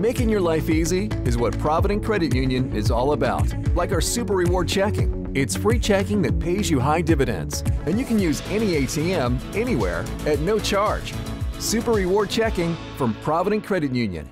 Making your life easy is what Provident Credit Union is all about. Like our Super Reward Checking. It's free checking that pays you high dividends, and you can use any ATM anywhere at no charge. Super Reward Checking from Provident Credit Union.